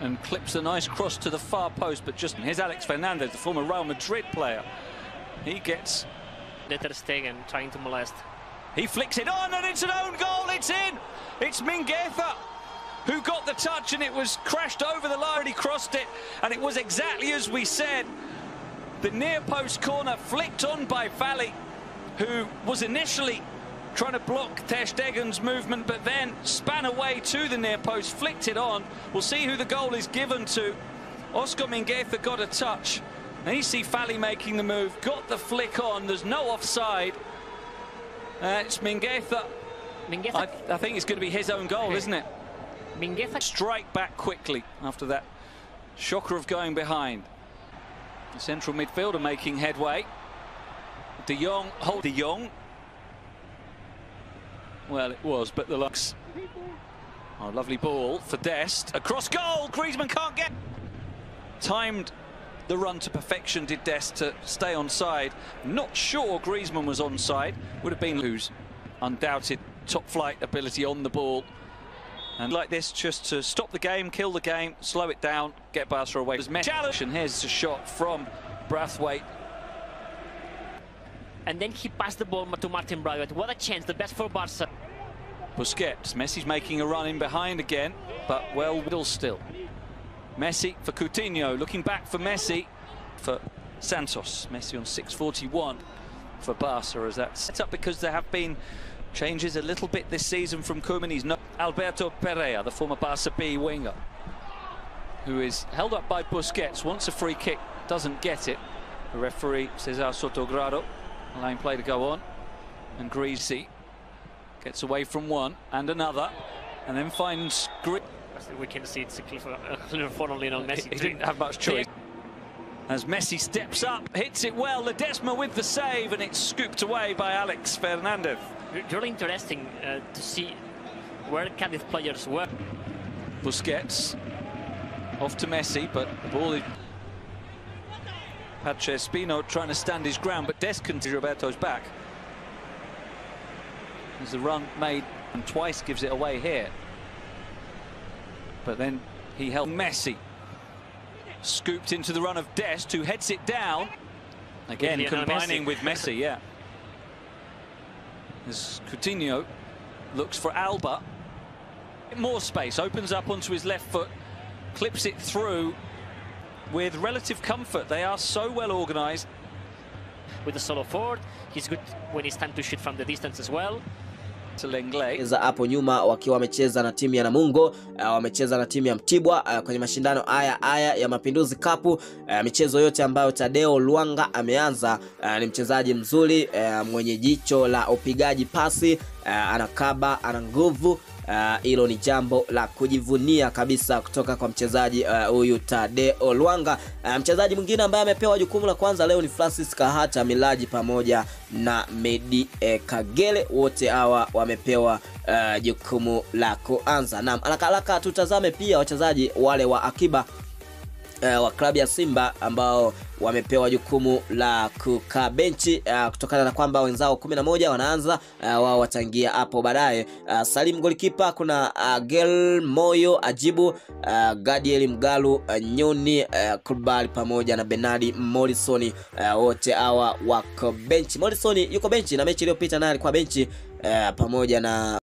and clips a nice cross to the far post, but just here's Alex Fernandez, the former Real Madrid player. He gets, Ter Stegen trying to molest. he flicks it on, and it's an own goal. It's in. It's Mingueza who got the touch, and it was crashed over the line. He crossed it, and it was exactly as we said. The near post corner flicked on by Fali, who was initially trying to block Ter Stegen's movement, but then span away to the near post, flicked it on. We'll see who the goal is given to. Oscar Mingueza got a touch. And you see Fali making the move, got the flick on. There's no offside. Uh, it's Mingueza. Mingueza, I, I think it's going to be his own goal, isn't it? Mingueza Strike back quickly after that shocker of going behind. The central midfielder making headway. De Jong, hold De Jong. Well, it was, but the Lux. Oh, lovely ball for Dest. Across goal, Griezmann can't get. Timed the run to perfection, did Dest to stay on side. Not sure Griezmann was on side. Would have been who's undoubted top flight ability on the ball. And like this, just to stop the game, kill the game, slow it down, get Barca away. There's. Challenge, and here's a shot from Braithwaite. And then he passed the ball to Martin Braithwaite. What a chance, the best for Barca. Busquets. Messi's making a run in behind again, but well middle still. Messi for Coutinho, looking back for Messi for Santos. Messi on 6.41 for Barca as that's set up because there have been changes a little bit this season from Koeman. He's not Alberto Pereira, the former Barca B winger, who is held up by Busquets, wants a free kick, doesn't get it. The referee, Cesar ah, Soto Grado, allowing play to go on. And Greasy gets away from one and another, and then finds Gre We can see it's a clear, a clear foul on Lionel Messi. He didn't have much choice. As Messi steps up, hits it well, Ledesma with the save, and it's scooped away by Alex Fernandez. Really interesting uh, to see where Cadiz players were. Busquets off to Messi, but the ball is. Pacha Espino trying to stand his ground, but Descant to Roberto's back. There's a run made and twice gives it away here. But then he held Messi. Scooped into the run of Dest, who heads it down. Again, combining Messi. with Messi, yeah. As Coutinho looks for Alba. More space, opens up onto his left foot, clips it through with relative comfort. They are so well organised. with the solo forward. He's good when it's time to shoot from the distance as well. za hapo nyuma wakiwa wamecheza na timu ya Namungo uh, wamecheza na timu ya Mtibwa uh, kwenye mashindano haya haya ya Mapinduzi Cup. Uh, michezo yote ambayo Tadeo Luanga ameanza, uh, ni mchezaji mzuri uh, mwenye jicho la upigaji pasi uh, anakaba, ana nguvu. Hilo uh, ni jambo la kujivunia kabisa kutoka kwa mchezaji huyu uh, Tadeo olwanga Uh, mchezaji mwingine ambaye amepewa jukumu la kwanza leo ni Francis Kahata Milaji pamoja na Medi eh, Kagere, wote hawa wamepewa uh, jukumu la kuanza. Naam, haraka tutazame pia wachezaji wale wa akiba uh, wa klabu ya Simba ambao wamepewa jukumu la kukaa benchi uh, kutokana na kwamba wenzao 11 wanaanza uh, wao wataingia hapo baadaye. Uh, Salim golikipa, kuna uh, Gel Moyo Ajibu, uh, Gadiel Mgalu, uh, Nyoni uh, Kulbali pamoja na Benadi Morrison uh, wote hawa wako benchi. Morrison yuko benchi na mechi iliyopita naye alikuwa benchi uh, pamoja na